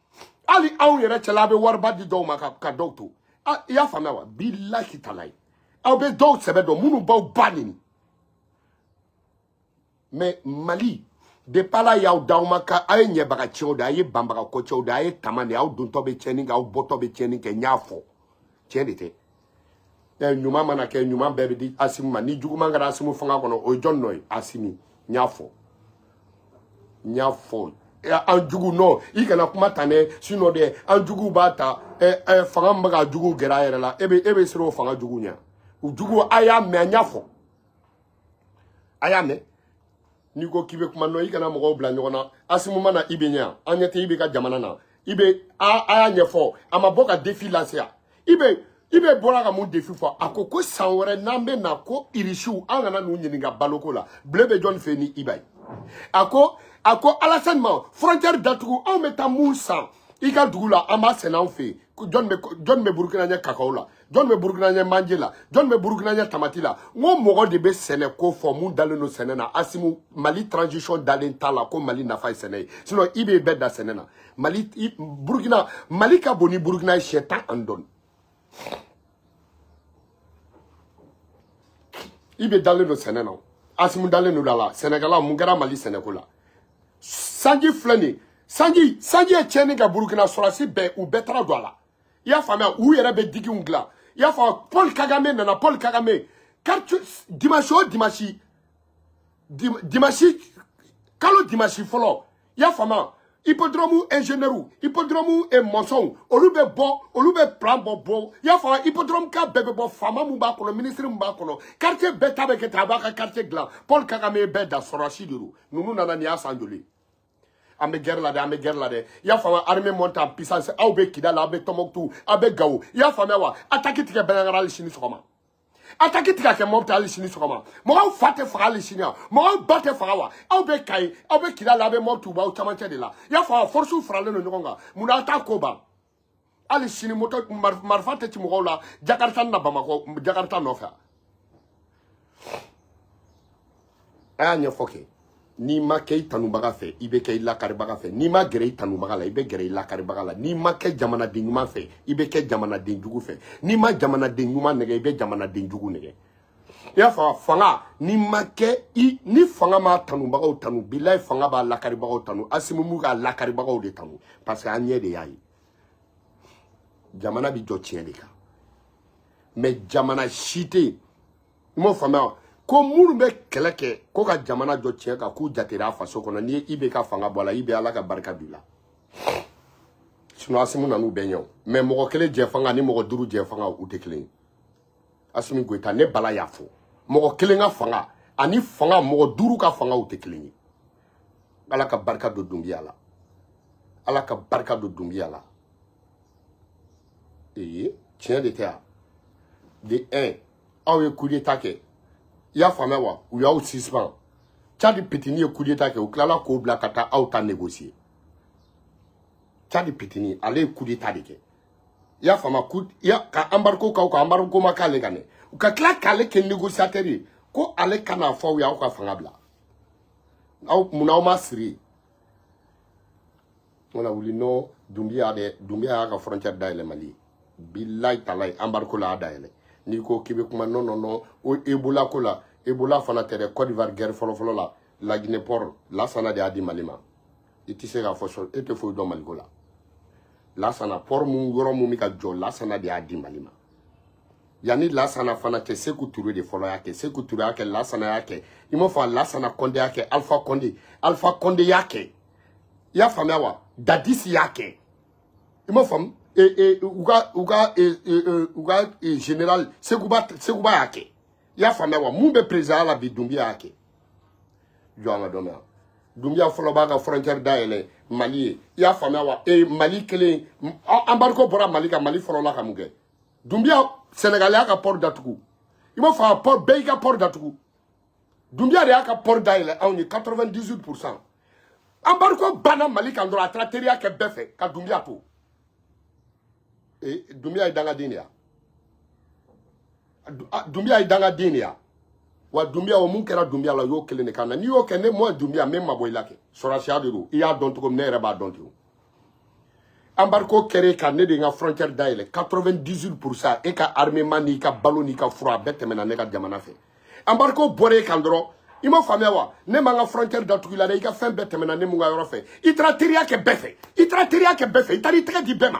hali anw yɛrɛ cɛla a bɛ wariba di dɔw ma ka ka dɔw to ah, i y'a faamuya wa bilahi talayi aw bɛ dɔw sɛbɛ dɔn minnu b'aw ba nini mais mali depuis ala y'aw d'aw ma ka aw ye ɲɛbaga cɛw de a ye banbaga kɔcɛw de a ye tama de aw dontɔ bɛ tiɲɛni kɛ aw bɔtɔ bɛ tiɲɛni kɛ n y'a fɔ tiɲɛ de tɛ ɲuman mana kɛ ɲuman bɛɛ bɛ di asimu ma ni juguman kɛra asimu fanga kɔnɔ o ye jɔn nɔ ye asimi n y'a fɔ n y'a fɔ an jugu nɔ i kana kuma ta ne sinɔ dɛ an juguw b'a ta fanga min bɛ ka juguw gɛrɛ a yɛrɛ la e bɛ e bɛ siran o fanga juguw ɲɛ u juguw a y'a mɛn n y'a fɔ a y'a mɛn n'i ko k'i bɛ kuma nɔ i kana mɔgɔw bila ɲɔgɔn na asimu ma na i bɛ ɲɛ yan an ɲɛ tɛ i bɛ ka jamana na i bɛ a a y'a ɲɛfɔ a ma bɔ ka defi lase yan i bɛ i bɛ bɔra ka mun defi fɔ a ko ko san wɛrɛ n'an bɛ na ko irisiw an kana n'u ɲininka baloko la bile bɛ jɔni fɛ ni iba ye a ko a ko alasani ma frontière datugu anw bɛ taa mun san i ka dugu la an b'a sɛnɛ anw fɛ yen jɔni bɛ jɔni bɛ burukina ɲɛ kakaw la jɔn bɛ burukina ɲɛ manje la jɔn bɛ burukina ɲɛ tamati la n ko mɔgɔ de bɛ sɛnɛ ko fɔ mun dalen don sɛnɛ na asimu mali transition dalen t'a la ko mali nafa ye sɛnɛ ye sinon i bɛ bɛɛ da sɛnɛ na mali burukina mali ka bon ni burukina ye siɲɛ tan ani dɔɔni i bɛ dalen don sɛnɛ na asimu dalen don a la sɛnɛkɛla mun kɛra mali sɛnɛko la sanji filɛ nin sanji sanji ye tiɲɛni ka burukina sɔrɔsi bɛɛ u bɛɛ taara don a la i y'a faamuya u yɛrɛ bɛ digiw dilan i y'a faamuya paul kagame nana paul kagame carte dimanche o dimanche dimanche kalo dimanche fɔlɔ i y'a faamuya hippodrome ingénieur hippodrome et mɔnsɔnw olu bɛ bɔ olu bɛ plan bɔ bɔ i y'a faamuya hippodrome ka bɛɛ bɛ bɔ faama mun b'a kɔnɔ ministre mun b'a kɔnɔ quartier bɛɛ ta bɛ kɛ ten a b'a ka quartier dilan paul kagame bɛɛ da sɔrɔsi de don ninnu nana nin y'a san joli ye an bɛ gɛrɛ la dɛ an bɛ gɛrɛ la dɛ i y'a faamuya armée monte en puissance aw bɛ kida la aw bɛ tɔmɔkutu aw bɛ gawo i y'a faamuya wa ataki tigɛ bɛlɛngara hali sini sɔgɔma ataki tigɛ kɛ mɔbili hali sini sɔgɔma mɔgɔw fa tɛ faga hali sini wa mɔgɔw ba tɛ faga wa aw bɛ kayi aw bɛ kida la aw bɛ mɔbili tubabu camancɛ de la i y'a faamuya force faralen don ɲɔgɔn kan mun na aw t'a ko ban hali sini moto marifa tɛ ci mɔgɔw la jakarita na bamakɔ jakarita nɔfɛ a y'a ɲɛfɔ kɛ n'i ma kɛ i tanubaga fɛ i bɛ kɛ i lakaribaga fɛ n'i ma gɛrɛ i tanubaga la i bɛ gɛrɛ i lakaribaga la n'i ma kɛ jamanaden ɲuman fɛ i bɛ kɛ jamanaden jugu fɛ n'i ma jamanaden ɲuman nɛgɛ i bɛ jamanaden jugu nɛgɛ i y'a faamu fanga n'i ma kɛ i ni fanga ma tanubagaw tanu bilayi fanga b'a lakaribagaw tanu asimumu k'a lakaribagaw de tanu parce que an ɲɛ de y'a ye jamana bɛ jɔ tiɲɛ de kan mɛ jamana si tɛ yen i m'o faamuya wa ko minnu bɛ kɛlɛ kɛ ko ka jamana jɔ tiɲɛ kan k'u jatera a faso kɔnɔ n'i i bɛ ka fanga bɔ a la i bɛ ala ka barika don i la sinɔn asimu nan'u bɛɛ ɲɛ o mɛ mɔgɔ kelen jɛ fanga ni mɔgɔ duuru jɛ fanga u tɛ kelen ye asimi goyita ne bala y'a fɔ mɔgɔ kelen ka fanga ani fanga mɔgɔ duuru ka fangaw tɛ kelen ye ala ka barika don dunbiya la ala ka barika don dunbiya la ee tiɲɛ de tɛ yan de un aw ye kudeta kɛ i y'a faamuya wa u y'aw sispan cadi pitini ye kudeta kɛ u tilala k'o bila ka taa aw ta négocier cadi pitini ale ye kudeta de kɛ i y'a faamu ku ka anbariko k'aw ka anbariko ma k'ale ka ne u ka tila k'ale kɛ negosiyatɛri ye ko ale kana fɔ aw ye aw ka fanga bila aw mun aw ma siri wala wuli n'o dunbiya de dunbiya y'a ka frontière dayɛlɛ mali ye bilayi talayi anbariko la a dayɛlɛ n'i ko k'i bɛ kuma non non non o ebola ko la ebola fana tɛ dɛ cote d'ivoire guerre fɔlɔfɔlɔ la la guinée port lasana de y'a di mali ma i tɛ se k'a fɔ sɔrɔ e tɛ foyi dɔn maliko la lasana pɔri mun yɔrɔ mun bɛ ka jɔ lasana de y'a di mali ma yanni lasana fana cɛ seku ture de fɔlɔ y'a kɛ seku ture y'a kɛ lasana y'a kɛ i m'a fɔ a lasana kɔnde y'a kɛ alifa kɔnde alifa kɔnde y'a kɛ i y'a faamuya wa dadisi y'a kɛ i m'a faamu u ka u ka u ka general seguba seguba y'a kɛ i y'a faamuya wa mun bɛ perezidanya la bi dunbiya y'a kɛ jɔ an ka dɔn yan dunbiya fɔlɔ b'a ka frontière dayɛlɛ mali ye i y'a faamuya wa e mali kelen embargo bɔra mali ka mali fɔlɔ la ka mun kɛ dunbiya sɛnɛgali y'a ka port datugu i b'a fɔ a port bɛɛ y'i ka port datugu dunbiya de y'a ka port dayɛlɛ anw ye 98 pourcent embargo banna mali kan dɔrɔn a taara teriya kɛ bɛɛ fɛ ka dunbiya to e, dunbiya ye dangaden de ya Dumbia ye danga den de ya wa Dumbia o mun kɛra Dumbia la o y'o kelen de kan na n'i y'o kɛ ne mɔ Dumbia n bɛ mabɔ i la kɛ sɔrɔsiya de don i y'a dɔn cogo min ne yɛrɛ b'a dɔn ten embargo kɛra ka ne de n ka frontière dayɛlɛ 98 pour cent e ka armement n'i ka balo n'i ka fura a bɛɛ tɛmɛna ne ka jamana fɛ embargo bɔra e kan dɔrɔn i ma faamuya wa ne m'an ka frontière datugu i la dɛ i ka fɛn bɛɛ tɛmɛna ne mun ka yɔrɔ fɛ i taara teriya kɛ bɛɛ fɛ i taara teriya kɛ bɛɛ fɛ i taara i tɛgɛ di bɛɛ ma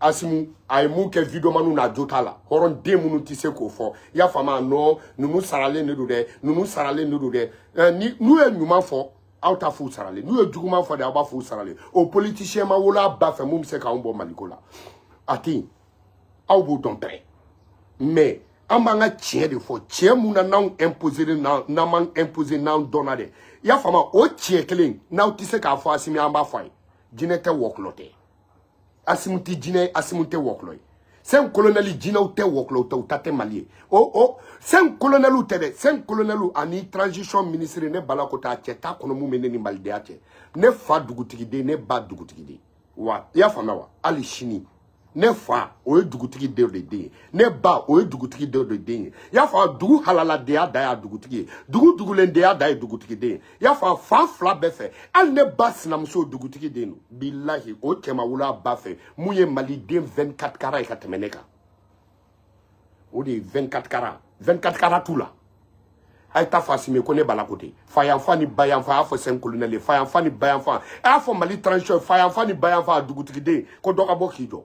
asimu a ye mun kɛ videomaniw na jo t'a la hɔrɔnden minnu tɛ se k'o fɔ i y'a faamu a nɔ ninnu saralen de don dɛ ninnu saralen de don dɛ eh, ni n'u ye ɲuman fɔ aw ta f'u saralen n'u ye juguman fɔ de aw b'a f'u saralen o politisiyɛn ma wolo a ba fɛ mun bɛ se k'anw bɔ maliko la a tɛ yen aw b'u dɔn pɛrɛ mɛ an b'an ka tiɲɛ de fɔ tiɲɛ mun na n'anw imposeren n'an m'an imposer n'an dɔnna dɛ i y'a faamu o tiɲɛ kelen n'aw tɛ se k'a fɔ asimi an b'a fɔ a ye jinɛ tɛ wɔkulɔ tɛ asimu tɛ jinɛ ye asimu tɛ wɔkulɔ ye sɛn kolonɛli jinɛw tɛ wɔkulɔw tɛ u ta tɛ mali ye o o sɛn kolonɛliw tɛ dɛ sɛn kolonɛliw ani transition ministre ne bala ko t'a cɛ t'a kɔnɔ mun bɛ ne ni malidenya cɛ ne fa dugutigiden ne ba dugutigiden wa i y'a faamuya wa hali sini ne fa o ye dugutigi dɔ de den ye ne ba o ye dugutigi dɔ de den ye y'a fɔ dugu halaladenya da y'a dugutigi ye dugu dugulendeya da ye dugutigi den ye i y'a fɔ a fan fila bɛɛ fɛ hali ne ba sinamuso dugutigi den don bilahi o cɛ ma wolo a ba fɛ mun ye maliden 24 kara ye ka tɛmɛ ne kan o de ye 24 kara 24 kara t'u la a ye taa fɔ asimi ko ne b'a la ko ten fayanfan ni bayanfan a y'a fɔ sɛn kolonɛli fayanfan ni bayanfan a y'a fɔ mali transition fayanfan ni bayanfan a dugutigiden ko dɔ ka bɔ k'i jɔ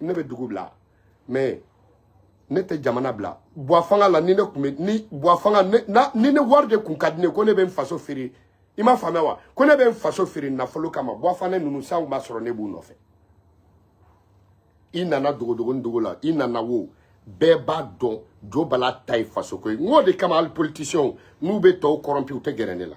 ne bɛ dugu bila mais ne tɛ jamana bila buwa fanga la ni ne tun bɛ ni buwa fanga ne na ni ne wari de kun ka di ne ko ne bɛ n faso feere i ma faamuya wa ko ne bɛ n faso feere nafolo kama buwa fana ninnu sanw b'a sɔrɔ ne b'u nɔfɛ i nana dogodogo ni dogo la i nana wo bɛɛ b'a dɔn jo bala ta ye faso ko ye n k'o de kama hali politiciens n'u bɛ tɔw kɔrɔnpi u tɛ gɛrɛ ne la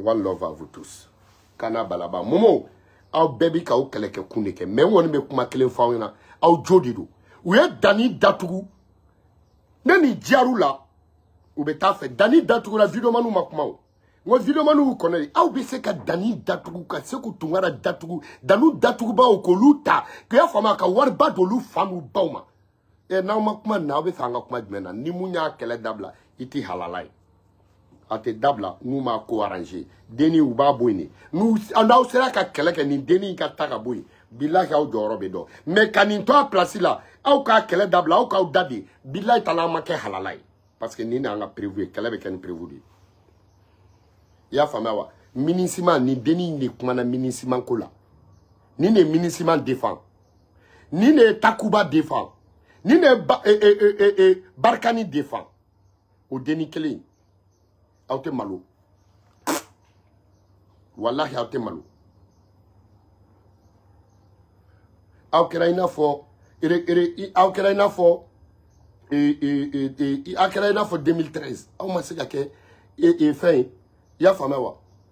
one love à vous tous kana balaba momo aw bɛɛ bi k'aw kɛlɛ kɛ kun de kɛ mɛ n kɔni bɛ kuma kelen fɔ aw ɲɛna aw jo de don u ye danni datugu ne ni jar'u la u bɛ taa fɛ danni datugura videomaniw ma kuma o n ko videomaniw kɔnɔ ye aw bɛ se ka danni datugu ka se k'u tunkara datugu danniw datugubaw k'olu ta k'i y'a faamu a ka wariba d'olu fa n'u baw ma ɛ n'aw ma kuma na aw bɛ fɛ an ka kuma jumɛn na ni mun y'a kɛlɛ dabila i tɛ halala ye a tɛ dabila n'u ma ko arrange denni u b'a bɔ yen de n'u n'aw sera ka kɛlɛ kɛ nin denni ka ta ka bɔ yen bilahi aw jɔyɔrɔ bɛ dɔn mɛ ka nin to a place la aw k'a kɛlɛ dabila aw k'aw da de bilahi tala an ma kɛ halala ye parce que nin de y'an ka prévu ye kɛlɛ bɛ kɛ ni prévu de ye i y'a faamuya wa minisiman nin denni de kumana minisiman ko la nin de ye minisiman defan ni ne ye takuba defan ni ne ye ba, e, e, e, e, e, barikani defan o denni kelen in aw tɛ malo walahi aw tɛ malo aw kɛra i n'a fɔ ere ere aw kɛra i n'a fɔ e, e, e, e, aw kɛra i n'a fɔ 2013 aw ma se ka kɛ e, e, fɛn ye i y'a faamuya wa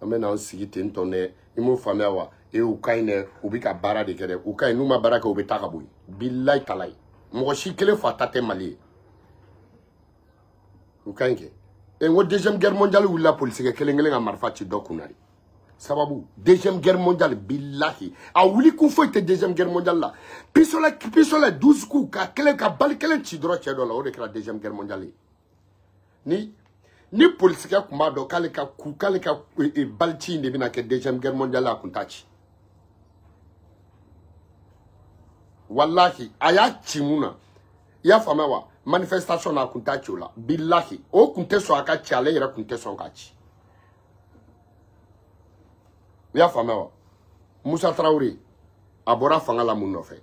an bɛ n'an sigi ten tɔn dɛ i m'o faamuya wa ee u ka ɲi dɛ u bɛ ka baara de kɛ dɛ u ka ɲi n'u ma baara kɛ u bɛ taa ka bɔ yen bilayi talayi mɔgɔ si kelen fa ta tɛ mali ye u ka ɲi kɛ e n ko deuxième guerre mondiale wulila polisikɛ kelen kelen ka marifa ci dɔ kun na de sababu deuxième guerre mondiale bilahi a wuli kun foyi tɛ deuxième guerre mondiale la pistolet pistolet douze coups ka kelen ka bali kelen ci dɔrɔn cɛ dɔ la o de kɛra deuxième guerre mondiale ye ni ni polisikɛ tun b'a dɔn k'ale ka ku k'ale ka e, e, balici in de bɛna kɛ deuxième guerre mondiale a tun t'a ci walahi a y'a ci mun na i y'a faamuya wa manifestation na a tun t'a ci o la bilahi o tun tɛ sɔn a ka ci ale yɛrɛ tun tɛ sɔn k'a ci i y'a faamuya wa musa tarawele a bɔra fanga la mun nɔfɛ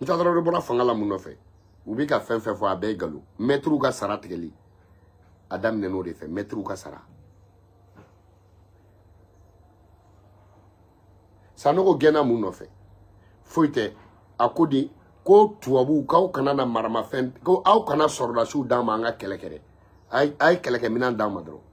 Musa Tarawele bɔra fanga la mun nɔfɛ u bɛ ka fɛn fɛn fɔ a bɛɛ ye nkalon mɛtiriw ka sara tigɛli a daminɛ n'o de fɛ mɛtiriw ka sara sanogo gɛnna mun nɔfɛ foyi tɛ a ko di ko tubabuw k'aw kana na maramafɛn ko aw kana sɔrɔdasiw d'an ma an ka kɛlɛ kɛrɛ a ye kɛlɛkɛminɛn d'an ma dɔrɔn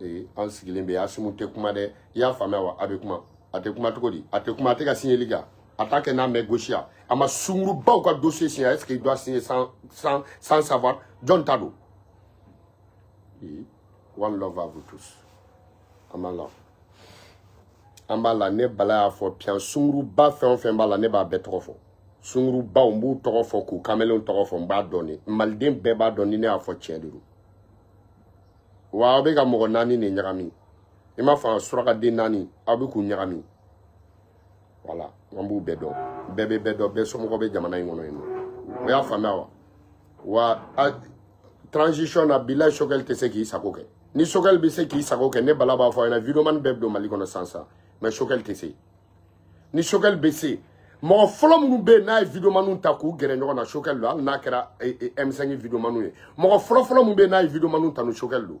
ee an sigilen bɛ asimu tɛ kuma dɛ i y'a faamuya wa a bɛ kuma a tɛ kuma cogo di a tɛ kuma a tɛ ka siɲɛli kɛ a t'a kɛ n'a mɛn gosiya a ma sungurubaw ka dossier siɲɛ est ce qu'il doit signer sans, sans, sans savoir jɔn ta don one love à vous tous an b'a la an b'a la ne bala y'a fɔ piyan sunguruba fɛn o fɛn b'a la ne b'a bɛɛ tɔgɔ fɔ sungurubaw n b'u tɔgɔ fɔ k'u kamelenw tɔgɔ fɔ n b'a dɔn de maliden bɛɛ b'a dɔn ni ne y'a fɔ tiɲɛ de don wa aw bɛ ka mɔgɔ naani de ɲagami i m'a faamu surakaden naani aw bɛ k'u ɲagami wala an b'u bɛɛ dɔn bɛɛ bɛ bɛɛ dɔn bɛɛ somɔgɔ bɛ jamana in kɔnɔ yen nɔ o y'a faamuya wa wa a transition na bilayi sokɛli tɛ se k'i sago kɛ ni sokɛli bɛ se k'i sago kɛ ne bala b'a fɔ a ɲɛna videomani bɛɛ bɛ don mali kɔnɔ san san mɛ sokɛli tɛ se ni sokɛli bɛ se mɔgɔ fɔlɔ minnu bɛ yen n'a ye videomaniw ta k'u gɛrɛ ɲɔgɔn na sokɛli don hali n'a kɛra m5 videomaniw ye mɔgɔ fɔlɔ fɔlɔ minnu bɛ yen n'a ye videomaniw ta ni sokɛli don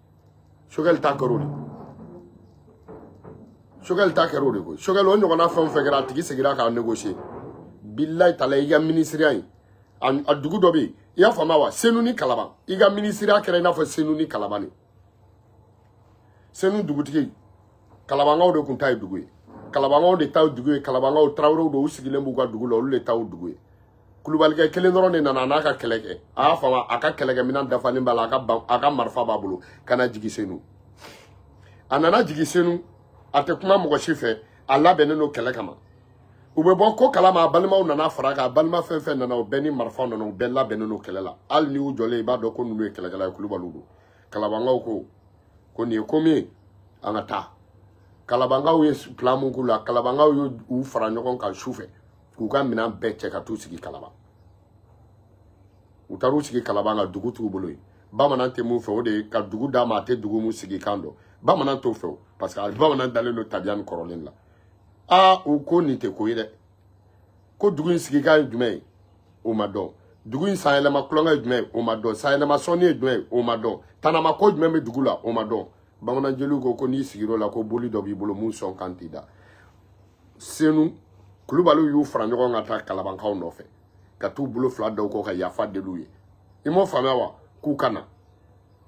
sokɛli ta kɛr'o de sokɛli ta kɛr'o de koyi sokɛli o ɲɔgɔnna fɛn o fɛn kɛra a tigi segira k'a négocier bilayi tala i ka minisiriya in a dugu dɔ bɛ yen i y'a faamuya wa senu ni kalaban i ka minisiriya kɛra i n'a fɔ senu ni kalaban de senu dugutigi kalabankaw de tun ta ye dugu ye kalabankaw de ta ye dugu ye kalabankaw tarawelew de u sigilen b'u ka dugu la olu de ta ye dugu ye kulubalikɛ kelen dɔrɔn de nana n'a ka kɛlɛ kɛ a y'a fama a ka kɛlɛkɛminɛn dafalen b'a la a ka a ka marifa b'a bolo ka na jigi senu a nana jigi senu a tɛ kuma mɔgɔ si fɛ a labɛnnen don kɛlɛ kama u bɛ bɔ ko kalama a balimaw nana fara kan a balima fɛn fɛn nana u bɛɛ ni marifaw nana u bɛɛ labɛnnen don kɛlɛ la hali ni y'u jɔlen i b'a dɔn ko ninnu ye kɛlɛkɛla ye kulubaliw don kalabankaw ko ko nin ye ko min ye an ka taa kalabankaw ye plan mun k'u la kalabankaw y'u fara ɲɔgɔn kan su fɛ k'u ka minɛn bɛɛ cɛ ka t'u sigi kalaban u taar'u sigi kalaban ka dugu t'u bolo yen bamanan tɛ mun fɛ o de ye ka dugu d'a ma a tɛ dugu mun sigi kan dɔn bamanan t'o fɛ o parce que bamanan dalen don tabiya ni kɔrɔlen la aa u ko nin tɛ ko ye dɛ ko dugu in sigi kan ye jumɛn ye o ma dɔn dugu in sanyɛlɛma kulonkɛ ye jumɛn ye o ma dɔn sanyɛlɛma sɔnni ye jumɛn ye o ma dɔn tanama ko jumɛn bɛ dugu la o ma dɔn bamananjeliw ko ko n'i sigir'o la ko boli dɔ b'i bolo mun sɔn kan t'i da senu kulubaliw y'u fara ɲɔgɔn ka taa kalabankaw nɔfɛ ka t'u bolo fila dɔw kɔ ka yafa deliw ye i m'o faamuya wa k'u ka na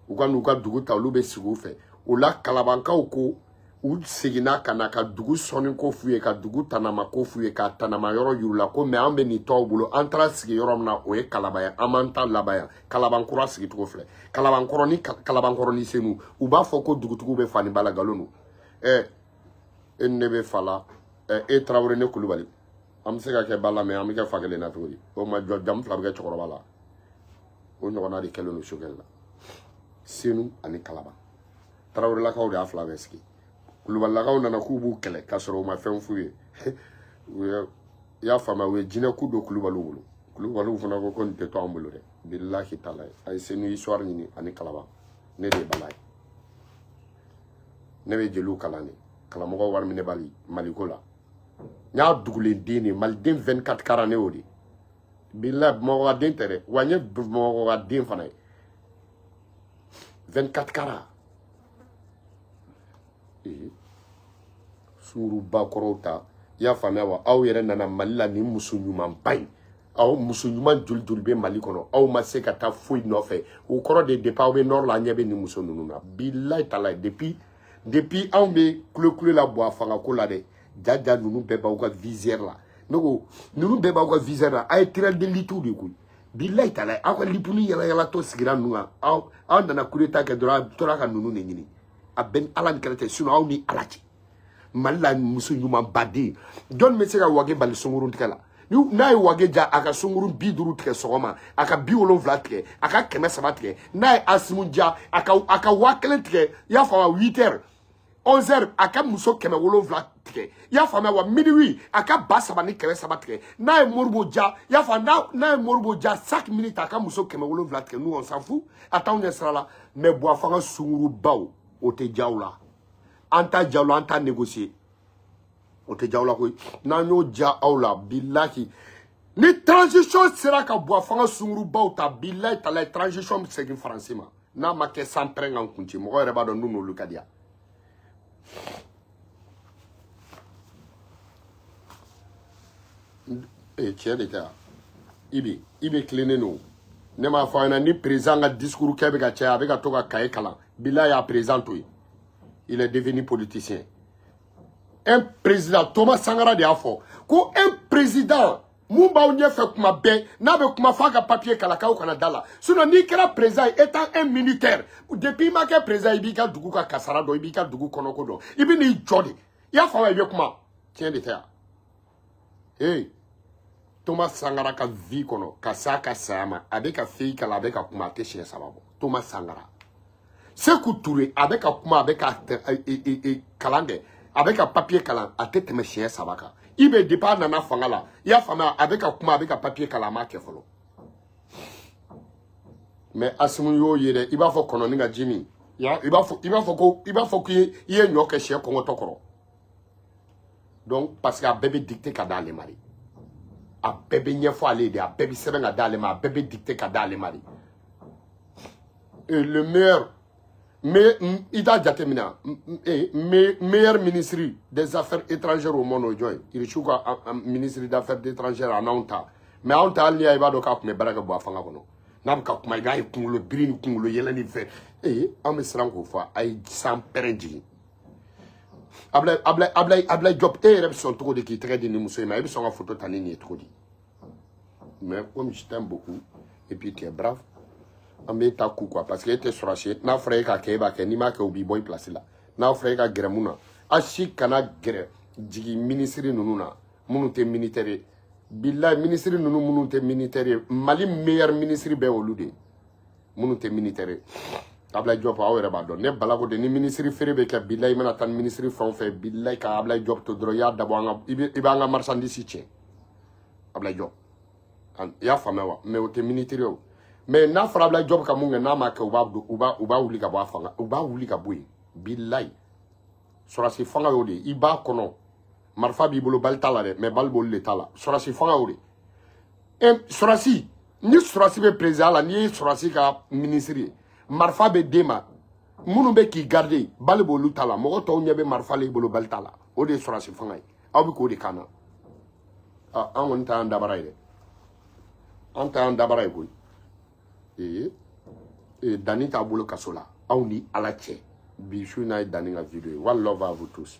u ka n'u ka dugu ta olu bɛ sigi u fɛ o la kalabankaw ko u seginna ka na ka dugu sɔnni ko f'u ye ka dugu tanama ko f'u ye ka tanama yɔrɔ yiru la ko mɛ an bɛ nin tɔw bolo an taara sigi yɔrɔ min na o ye kalaba ye an b'an ta laban yan kalabankura sigicogo filɛ kalabankɔrɔ ni kalabankɔrɔ ni senu u b'a fɔ ko dugutigiw bɛ fani balagalo don ɛɛ e ni ne bɛ fa la ɛ e tarawele ne kulubali an bɛ se ka kɛ ba la mɛ an bɛ kɛ fa kelen na cogo di o ma jɔ jamu fila bɛ kɛ cɛkɔrɔba la o ɲɔgɔnna de kɛlen don sokɛ la senu ani kalaba tarawelelakaw de y'a fila bɛɛ sigi kulubalilakaw nana k'u b'u kɛlɛ k'a sɔrɔ u ma fɛn f'u ye u ye i y'a faamuya u ye jinɛku don kulubaliw bolo kulubaliw fana ko ko nin tɛ to an bolo dɛ bilahi t'a la ye a ye senu histoire ɲini ani kalaba ne de ye bala ye ne bɛ jeliw kalan de karamɔgɔ wari minɛ bali maliko la n y'a dugulen den de maliden 24 kara ne y'o de bila bamakɔka den tɛ dɛ wa n ye bamakɔka den fana ye 24 kara ee sunguruba kɔrɔw ta i y'a faamuya wa aw yɛrɛ nana mali la nin muso ɲumanba in aw muso ɲuman joli joli bɛ mali kɔnɔ aw ma se ka taa foyi nɔfɛ o kɔrɔ de depuis aw bɛ nɔrɔ la an ɲɛ bɛ nin muso ninnu na bilayi tala depuis depuis anw bɛ kulekule la bɔ a fangako la dɛ ja ja ninnu bɛɛ b'aw ka viseur la ne ko ninnu bɛɛ b'aw ka viseur la a ye tira delitiw de koyi bilayi tala aw ka lipuni yalayalatɔ sigira ninnu kan aw aw nana coup d'état kɛ dɔrɔn a tora ka ninnu de ɲini a bɛ ni ala ni kɛlɛ tɛ sinon aw ni ala cɛ mali la muso ɲumanba den jɔni bɛ se ka wage bali sunkurun tigɛ la n'a ye wage ja a ka sunkurun bi duuru tigɛ sɔgɔma a ka bi wolonwula tigɛ a ka kɛmɛ saba tigɛ n'a ye asimu ja a ka a ka waa kelen tigɛ i y'a faamu wa huit heures onze heures a ka muso kɛmɛ wolonwula tigɛ i y'a faamuya wa minuit a ka ba saba ni kɛmɛ saba tigɛ n'a ye moribo ja i y'a faamu n'a n'a ye moribo ja chaque minute a ka muso kɛmɛ wolonwula tigɛ nous on s'en fout a t'anw ɲɛ sira la mais buwafanga sungurubaw o tɛ jaw la an ta jalo an ta négocier o tɛ jaw la koyi n'an y'o ja aw la bilahi ni transition sera ka bɔ fanga sungurubaw ta bilahi tala transition bɛ segin faransi ma n'a ma kɛ san pɛrɛn kan kun ci mɔgɔ yɛrɛ b'a dɔn n'u n'olu ka di yan ee tiɲɛ de tɛ yan i bɛ i bɛ tilennen don ne m'a fɔ a ɲɛna ni perezan ka discours kɛ bɛ ka caya a bɛ ka to ka kaye kalan bilahi a perezan to yen il est devenu politicien un président Thomas Sankara de y'a fɔ ko un président mun b'aw ɲɛfɛ kuma bɛɛ n'a bɛ kuma f'a ka papier kala k'aw kana da la sinon n'i kɛra président ye étant un militaire depuis i ma kɛ président i b'i ka dugu ka kasara dɔn i b'i ka dugu kɔnɔko dɔn i bɛ n'i jɔ de i y'a faamu i bɛ kuma tiɲɛ de tɛ wa. hey toma sangara ka vie kɔnɔ ka s'a ka saya ma a bɛ ka feyi kala a bɛ ka kuma a tɛ siɲɛ saba bɔ toma sangara seku ture a bɛ ka kuma a bɛ ka e, e, e, kalan kɛ a bɛ ka papiye kalan a tɛ tɛmɛ siɲɛ saba kan i bɛ depi a nana fanga la i y'a faamuya a bɛ ka kuma a bɛ ka papiye kalan a m'a kɛ fɔlɔ mɛ asimu y'o ye dɛ i b'a fɔ kɔnɔni ka ji min i b'a fɔ ko i b'a fɔ k'i ye ɲɔ kɛ sɛ kɔngɔtɔ kɔrɔ donc parce que a bɛɛ bɛ dicter ka d'ale ma de a bɛɛ bɛ ɲɛfɔ ale de a bɛɛ bɛ sɛbɛn ka d'ale ma a bɛɛ bɛ dicter ka d'ale ma de et le meilleur mais i t'a jateminɛ meilleur ministre des affaires étrangères au monde o jɔn ye irisiw ka ministre des affaires étrangères a n'anw ta mais anw ta hali n'i y'a ye i b'a dɔn k'a tun bɛ baara kɛ bɔ a fanga kɔnɔ n'a bɛ ka kuma i b'a ye kunkolo biri ni kunkolo yɛlɛ ni fɛn ee an bɛ siran k'o fɔ a ye san pɛrɛn jigin Ablaye Ablaye Ablaye Ablaye Diop e yɛrɛ bɛ sɔn cogo di k'i tɛgɛ di nin muso in ma e bɛ sɔn ka photo ta ni nin ye cogo di mais comme je t'aime beaucoup et puis tu es brave an bɛ ta ku quoi parce que e tɛ sɔrɔsi ye n'a fɔra e k'a kɛ e b'a kɛ n'i m'a kɛ u b'i bɔ i place la n'a fɔra e ka gɛrɛ mun na a si kana gɛrɛ jigin minisiri ninnu na minnu tɛ militaire ye bilayi minisiri ninnu minnu tɛ militaire ye mali meilleur minisiri bɛ olu de ye minnu tɛ militaire ye Ablaye Diop aw yɛrɛ b'a dɔn ne Bala ko de ni minisiri feere bɛ kɛ bilayi i mana taa ni minisiri fɛn o fɛn bilayi ka Ablaye Diop to dɔrɔn i y'a dabɔ an ka i bɛ i b'an ka marchandise tiɲɛ Ablaye Diop i y'a faamuya wa mɛ o tɛ militaire ye o mɛ n'a fɔra Ablaye Diop ka mun kɛ n'a ma kɛ u b'a u b'a u b'a wuli ka bɔ a fanga u b'a wuli ka bɔ yen bilayi sɔrɔsi fanga y'o de ye i b'a kɔnɔ marifa b'i bolo bali t'a la dɛ mɛ bali b'olu de t'a la sɔrɔsi fanga y'o de ye sɔrɔsi ni sɔrɔsi bɛ perezan la n'i ye sɔrɔsi ka minisiri ye marifa bɛ d'e ma minnu bɛ k'i garide bali b'olu ta la mɔgɔ tɔw ɲɛ bɛ marifa la i bolo bali t'a la o de ye sɔrɔsi fanga ye aw bɛ k'o de kan na an kɔni ta y'an dabara ye dɛ an ta y'an dabara ye koyi ee ee danni t'a bolo kaso la aw ni ala cɛ bi su in n'a ye danni ka video ye wa love à vous tous